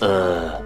呃